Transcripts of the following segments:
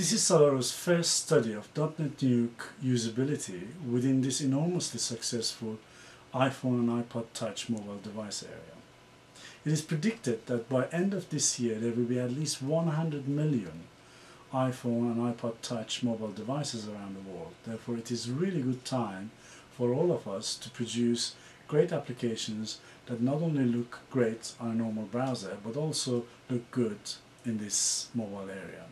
This is Salaro's first study of DotNetNuke usability within this enormously successful iPhone and iPod Touch mobile device area. It is predicted that by end of this year there will be at least 100 million iPhone and iPod Touch mobile devices around the world. Therefore it is really good time for all of us to produce great applications that not only look great on a normal browser but also look good in this mobile area.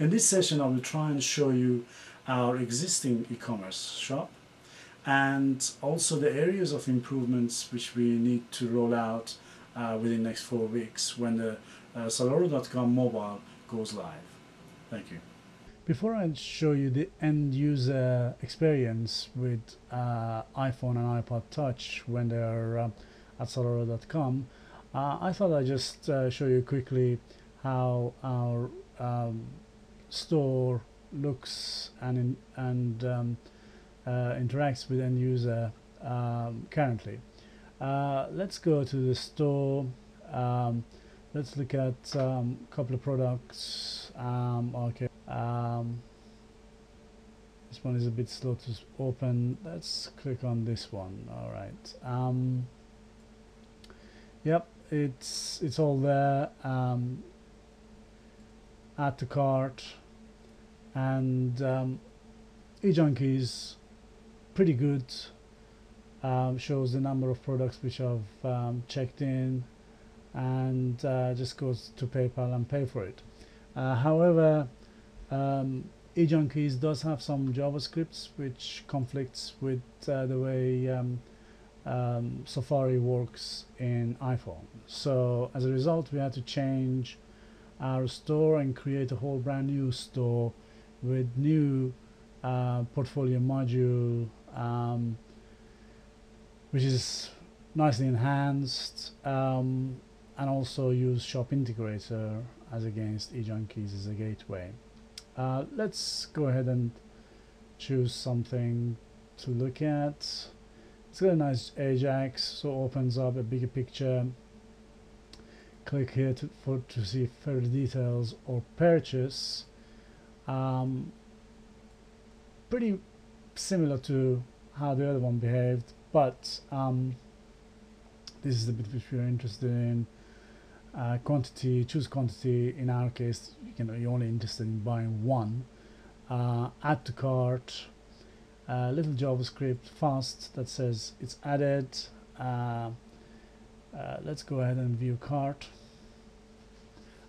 In this session I will try and show you our existing e-commerce shop and also the areas of improvements which we need to roll out uh, within next four weeks when the uh, mobile goes live. Thank you. Before I show you the end user experience with uh, iPhone and iPod Touch when they are uh, at Salaro.com, uh, I thought I'd just uh, show you quickly how our um, store looks and in, and um, uh, interacts with end user um, currently. Uh, let's go to the store. Um, let's look at a um, couple of products. Um, okay, um, this one is a bit slow to open. Let's click on this one. All right. yep, it's it's all there add to cart and um, eJunkie is pretty good um, shows the number of products which I've um, checked in and uh, just goes to PayPal and pay for it. Uh, however um, eJunkies does have some JavaScripts which conflicts with uh, the way um, um, Safari works in iPhone. So as a result we had to change our store and create a whole brand new store with new uh, portfolio module um, which is nicely enhanced um, and also use shop integrator as against eJunkies as a gateway. Uh, let's go ahead and choose something to look at. It's got a nice Ajax so opens up a bigger picture click here to, for, to see further details or purchase. Um, pretty similar to how the other one behaved but um, this is the bit which we are interested in. Uh, quantity choose quantity. In our case you know you're only interested in buying one. Uh, add to cart. Uh, little JavaScript fast that says it's added. Uh, let's go ahead and view cart.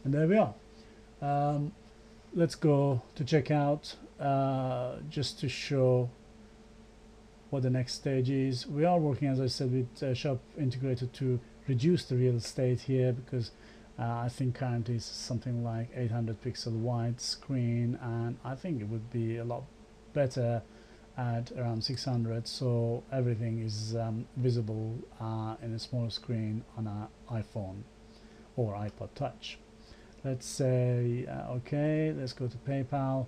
And there we are. Um, let's go to checkout uh, just to show what the next stage is. We are working as I said with uh, shop integrator to reduce the real estate here because uh, I think currently it's something like 800 pixel wide screen and I think it would be a lot better at around 600 so everything is um, visible uh, in a smaller screen on an iPhone or iPod touch. Let's say uh, okay let's go to PayPal.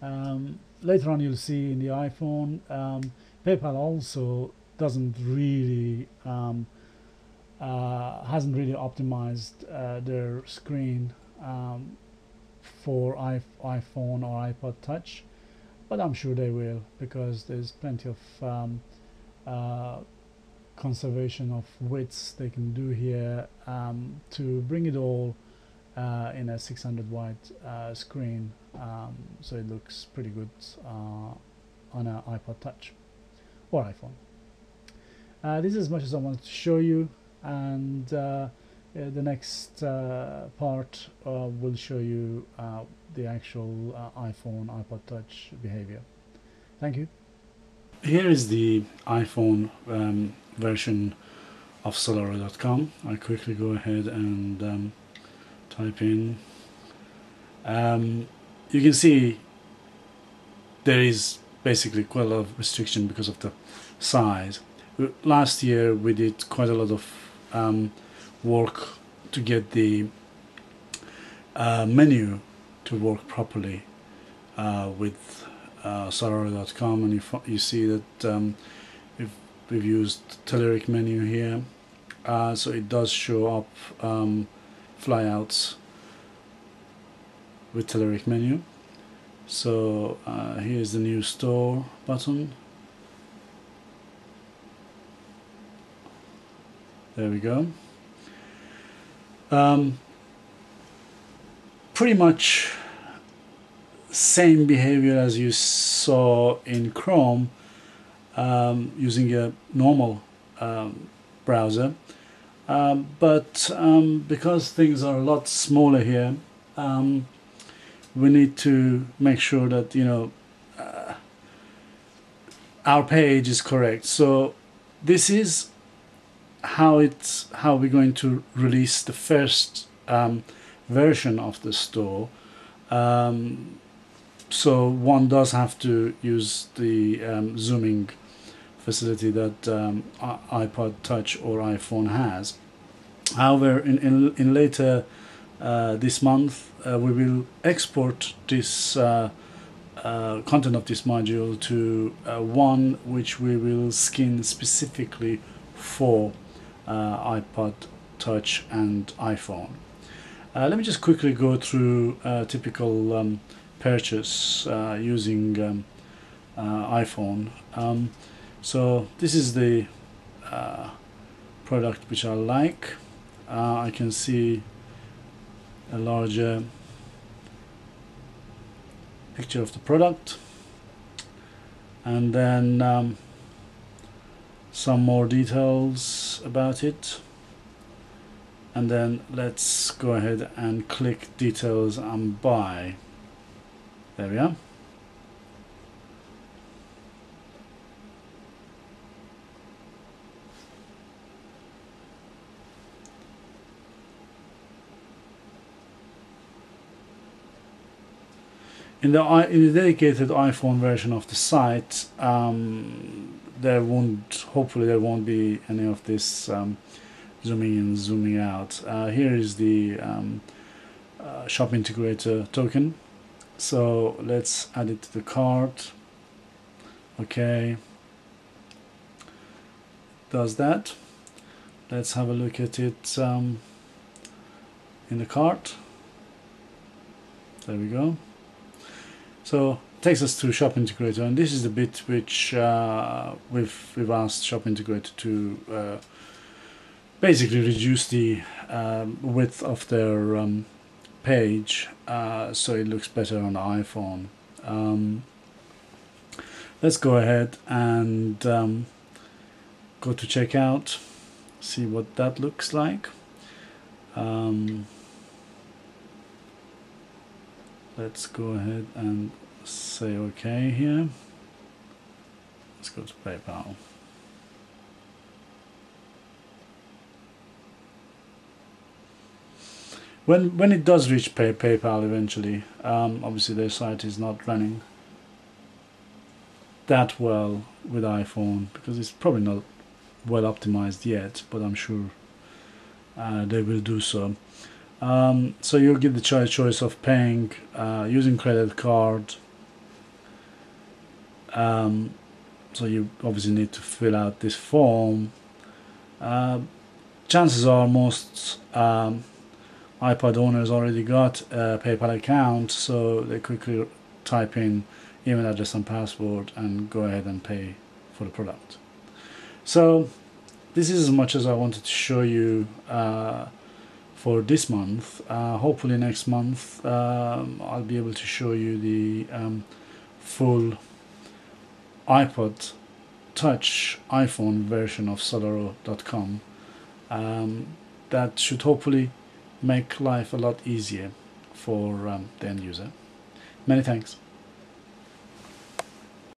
Um, later on you'll see in the iPhone um, PayPal also doesn't really um, uh, hasn't really optimized uh, their screen um, for iPhone or iPod touch but I'm sure they will because there's plenty of um, uh, conservation of widths they can do here um, to bring it all uh, in a 600 wide uh, screen. Um, so it looks pretty good uh, on an iPod touch or iPhone. Uh, this is as much as I wanted to show you and uh, the next uh, part will show you the actual iPhone iPod touch behavior. Thank you. Here is the iPhone um, version of Salaro.com I quickly go ahead and um, type in. Um, you can see there is basically quite a lot of restriction because of the size. Last year we did quite a lot of um, work to get the uh, menu to work properly uh, with uh, Salaro.com and you, you see that um, we've used Telerik menu here. Uh, so it does show up um, flyouts with Telerik menu. So uh, here's the new store button. There we go um, pretty much same behavior as you saw in Chrome um, using a normal um, browser. Um, but um, because things are a lot smaller here um, we need to make sure that you know uh, our page is correct. So this is how it's how we're going to release the first um, version of the store. Um, so one does have to use the um, zooming facility that um, iPod Touch or iPhone has. However in, in, in later uh, this month uh, we will export this uh, uh, content of this module to uh, one which we will skin specifically for uh, iPod Touch and iPhone. Uh, let me just quickly go through a typical um, purchase uh, using um, iPhone. Um, so this is the product which I like. I can see a larger picture of the product and then um, some more details about it. And then let's go ahead and click details and buy. There we are. In the in the dedicated iPhone version of the site, um, there won't hopefully there won't be any of this um, zooming in, zooming out. Uh, here is the um, uh, shop integrator token. So let's add it to the cart. Okay, does that. Let's have a look at it um, in the cart. There we go. So takes us to Shop Integrator, and this is the bit which uh, we've we've asked Shop Integrator to uh, basically reduce the um, width of their um, page uh, so it looks better on iPhone. Um, let's go ahead and um, go to checkout, see what that looks like. Um, let's go ahead and say OK here. Let's go to PayPal. When when it does reach pay, PayPal eventually, um, obviously their site is not running that well with iPhone because it's probably not well optimized yet, but I'm sure uh, they will do so. Um, so you'll get the choice of paying uh, using credit card. Um, so you obviously need to fill out this form. Uh, chances are most um, iPod owners already got a PayPal account, so they quickly type in email address and password and go ahead and pay for the product. So this is as much as I wanted to show you uh, for this month. Uh, hopefully next month um, I'll be able to show you the um, full iPod Touch iPhone version of Salaro.com. Um, that should hopefully make life a lot easier for um, the end user. Many thanks.